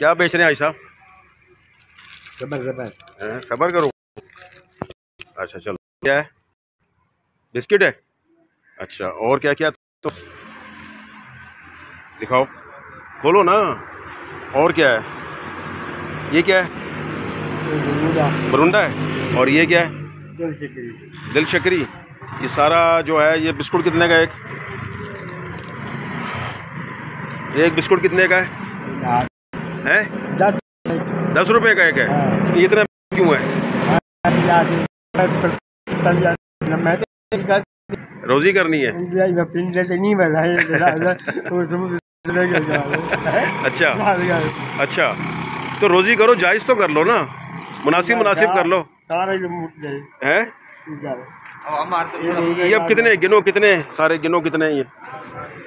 क्या बेच रहे हैं आयशा जबर हैं, सबर करो? अच्छा चलो। क्या है? बिस्किट है? अच्छा और क्या क्या? तो दिखाओ। खोलो ना। और क्या है? ये क्या है? बरुंडा है। और ये क्या है? दिल शकरी। ये सारा जो है ये बिस्कुट कितने का एक? एक बिस्कुट कितने का है? हैं? दस दस रुपए का एक है। ये इतना क्यों है? रोजी करनी है। अच्छा। अच्छा। तो रोजी करो जायज़ तो कर लो ना। मुनासिब मुनासिब कर लो। हैं? ये अब कितने गिनो कितने? सारे गिनो कितने ये?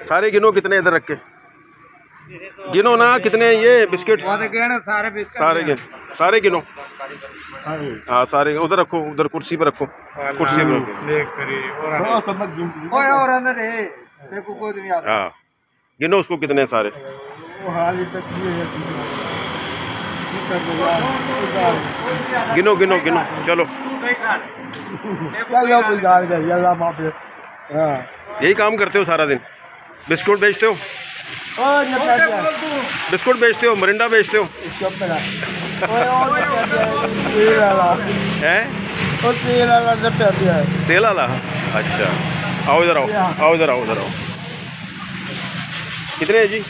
सारे गिनो कितने इधर रख के? गिनो ना कितने ये बिस्किट? सारे बिस्किट सारे गिन सारे गिनो। हाँ सारे उधर रखो उधर कुर्सी पर रखो। कुर्सी पर रखो। और अंदर। है। हाँ। गिनो उसको कितने सारे। ही है। गिनो गिनो गिनो। चलो। हाँ। यही काम करते हो सारा दिन। बिस्कुट बेचते हो? बिस्कुट बेचते हो मरिंडा बेचते हो। तेल हैं? वाला अच्छा। आओ इधर आओ आओ इधर आओ इधर आओ। कितने है जी?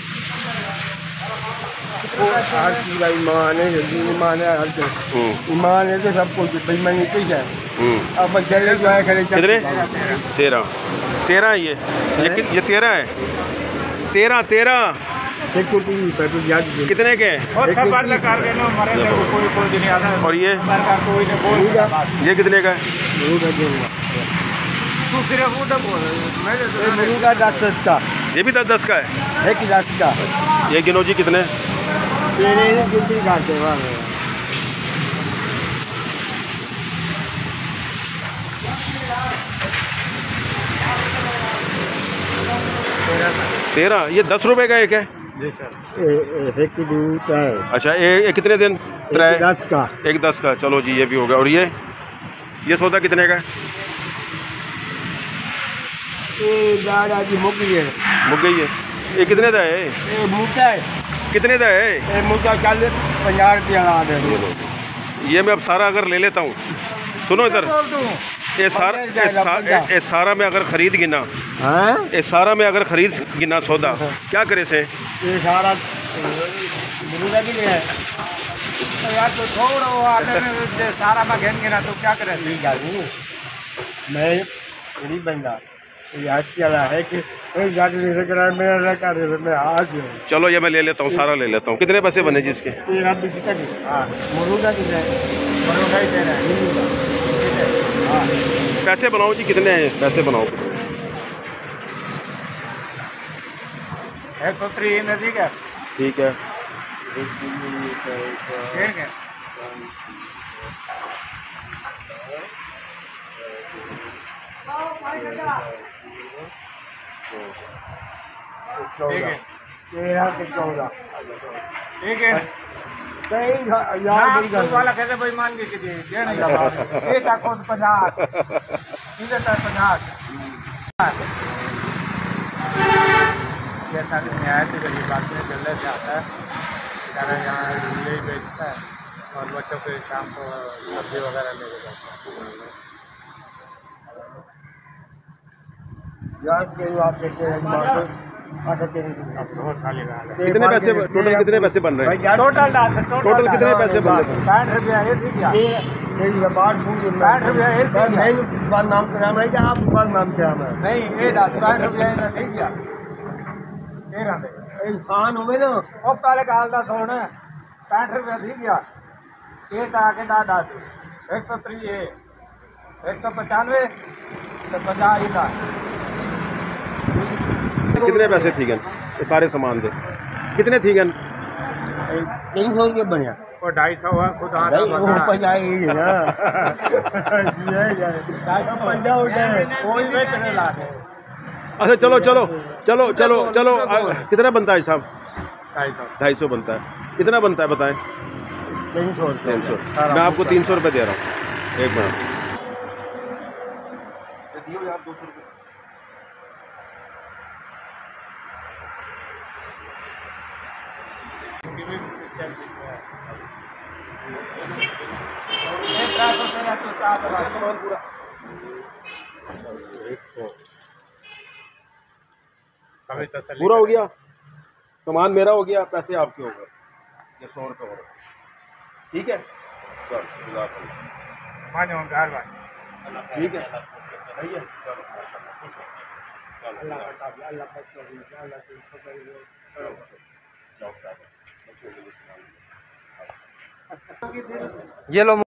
हर चीज़ का ईमान है ईमान है हर चीज़। हम्म, ईमान है तो सब कुछ बेईमानी कुछ है हम्म। अब चले जो है खड़े कितने? तेरह। तेरह है ये। ये, ये तेरह है? तेरह तेरह। याद दे कितने के? और और ये? सरकार कोई ने बोल ये कितने का है? तू तो ये भी दस दस का है? एक दस का। ये गिनो जी कितने? करते वाह तेरह? ये दस रुपए का एक है? एक दूध है अच्छा ये ये कितने दिन? त्रै दस का। एक दस का। चलो जी ये भी हो गया। और ये? ये सौदा कितने का है? है मुक गई है। ये कितने का है? ये है। कितने का है? ये चालीस रुपया ये मैं अब सारा अगर ले लेता हूँ। सुनो इधर। ये सारा ये, सारा मैं अगर खरीद गिना। हाँ? ये सारा में अगर खरीद गिना सौदा। क्या करे से ये सारा मुर्गा है तो यार तो छोड़ो सारा मैं घेन गिना तो क्या करे? मैं गरीब बंदा। ये आज है कि एक गाड़ी लेकर करा मेरा लड़का दे दे, मैं आज चलो ये मैं ले लेता हूँ सारा ले लेता हूँ। कितने पैसे बने जी इसके? तेरा भी कितना की हाँ मुर्गा की है मुर्गा ही तेरा है हिंदू का हाँ पैसे बनाओ जी कितने हैं पैसे बनाओ एक सौ तीन नदी का ठीक है ठीक है ठीक है तेरह से चौदह ठीक है सही यार नहीं कर वाला बेईमान की ये नहीं ये का है? जैसा कि न्याय से गरीब आदमी जल्दी से आता है। बेचारा यहाँ बेचता है। और बच्चों के शाम को सब्ज़ी वगैरह लेके जाता है। यार के आप देखते हैं कितने पैसे टोटल कितने पैसे बन रहे हैं टोटल टोटल कितने पैसे बन रहे हैं पैंठ रुपया एक रुपया पैंठ रुपया एक मैं बात नाम करा मैं क्या आप बात नाम करा मैं नहीं ये दास पैंठ रुपया ये ठीक है तेरा इंसान होवे ना ਉਹ ਕਾਲੇ ਕਾਲ ਦਾ ਸੋਣਾ 65 ਰੁਪਏ ਠੀਕ ਗਿਆ ਇਹ ਤਾਂ ਆ ਕੇ ਦਾ ਦੱਸ 130 ਇਹ 195 ਤੇ 50 ਹੀ ਦਾ कितने पैसे थी गन? ये सारे सामान दे। कितने थी गन? तीन सौ रुपये बढ़िया ढाई सौ है खुद ही है अच्छा चलो चलो चलो चलो चलो कितना बनता है साहब ढाई सौ। ढाई सौ बनता है। कितना बनता है बताएँ? तीन सौ तीन सौ। मैं आपको तीन सौ रुपये दे रहा हूँ। एक मिनट। पूरा हो गया। सामान मेरा हो गया पैसे आपके हो गए। ये सौ रुपये हो गए। ठीक है? चल ठीक है। है? ये लो